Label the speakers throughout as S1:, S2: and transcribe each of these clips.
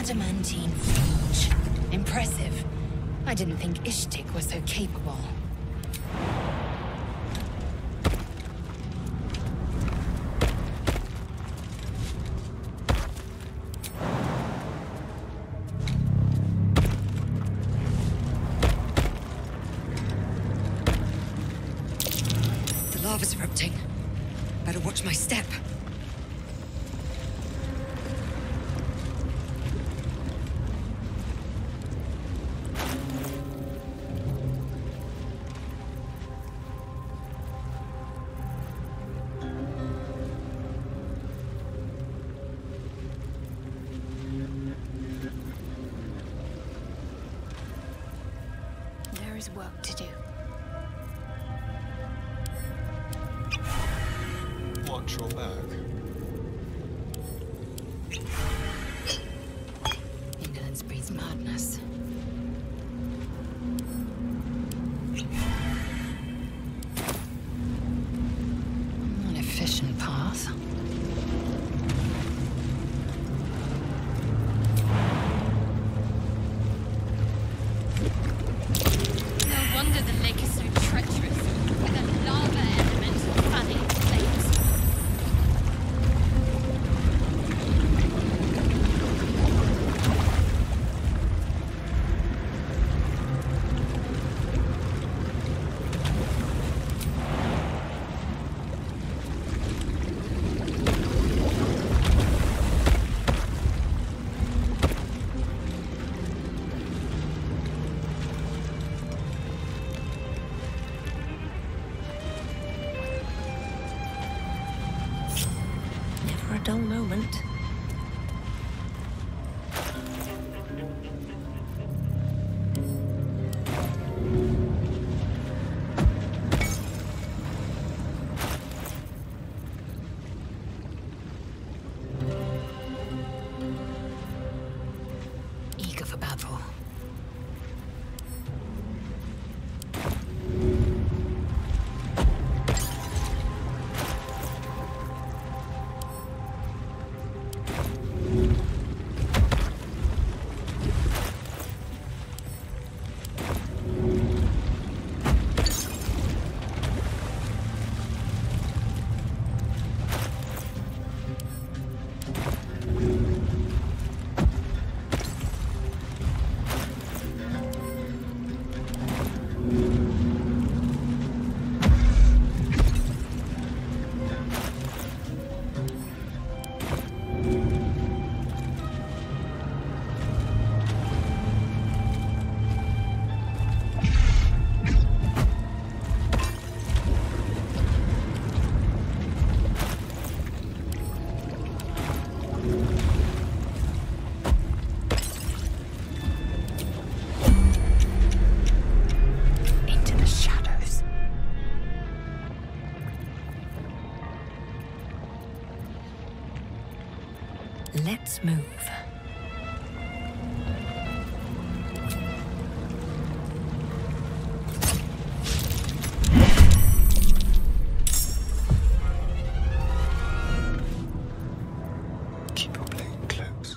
S1: adamantine forge. Impressive. I didn't think Ishtik was so capable.
S2: The lava's erupting. Better watch my step.
S1: Is work to do.
S3: Watch your back.
S1: Ignorance breeds madness. An efficient path.
S4: Let's move.
S3: Keep your close.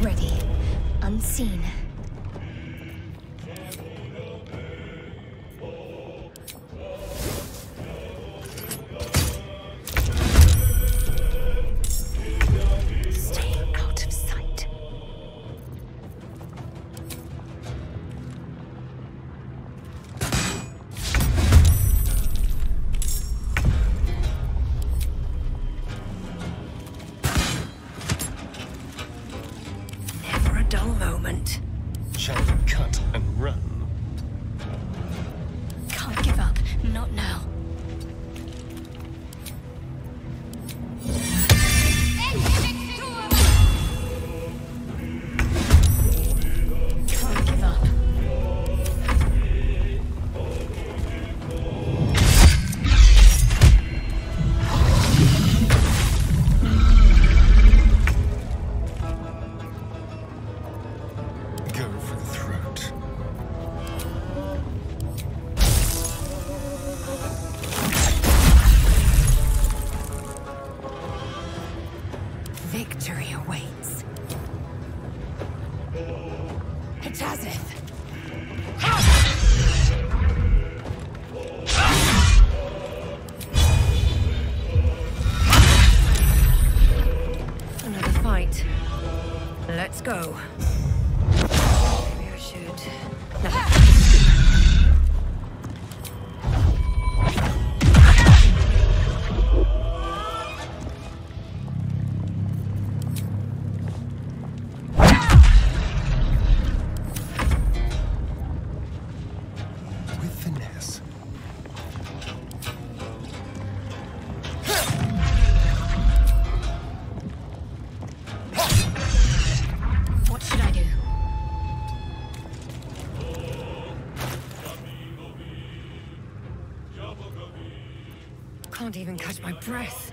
S1: Ready. Unseen.
S3: We cut? and
S1: Patazith!
S4: Another fight. Let's go. Maybe I should. No. Can't even catch my breath.